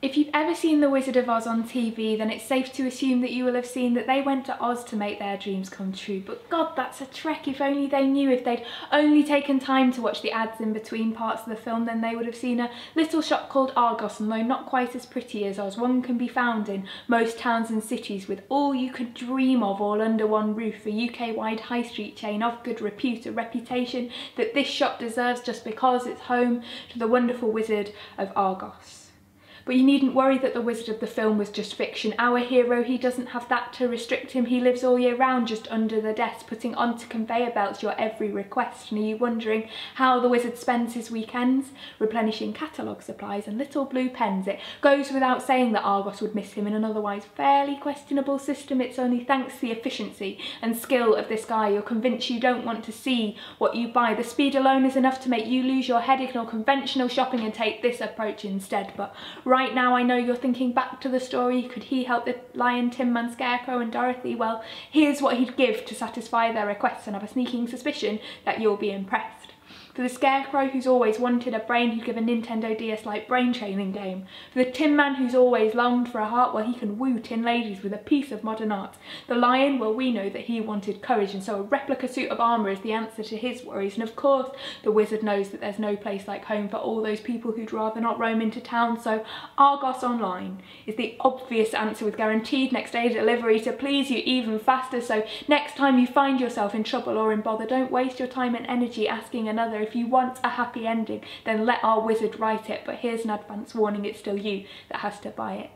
If you've ever seen The Wizard of Oz on TV, then it's safe to assume that you will have seen that they went to Oz to make their dreams come true. But God, that's a trek. If only they knew, if they'd only taken time to watch the ads in between parts of the film, then they would have seen a little shop called Argos, and though not quite as pretty as Oz, one can be found in most towns and cities with all you could dream of all under one roof, a UK-wide high street chain of good repute, a reputation that this shop deserves just because it's home to the wonderful Wizard of Argos. But you needn't worry that the wizard of the film was just fiction. Our hero, he doesn't have that to restrict him. He lives all year round just under the desk, putting onto conveyor belts your every request. And are you wondering how the wizard spends his weekends? Replenishing catalogue supplies and little blue pens. It goes without saying that Argos would miss him in an otherwise fairly questionable system. It's only thanks to the efficiency and skill of this guy you're convinced you don't want to see what you buy. The speed alone is enough to make you lose your head, ignore conventional shopping and take this approach instead. But right right now I know you're thinking back to the story, could he help the Lion, Tin Man, Scarecrow and Dorothy? Well, here's what he'd give to satisfy their requests and I have a sneaking suspicion that you'll be impressed. For the Scarecrow who's always wanted a brain who'd give a Nintendo DS-like brain training game. For the Tin Man who's always longed for a heart where he can woo tin ladies with a piece of modern art. The Lion, well we know that he wanted courage and so a replica suit of armour is the answer to his worries. And of course the Wizard knows that there's no place like home for all those people who'd rather not roam into town so Argos Online is the obvious answer with guaranteed next day delivery to please you even faster. So next time you find yourself in trouble or in bother don't waste your time and energy asking another if you want a happy ending, then let our wizard write it. But here's an advance warning, it's still you that has to buy it.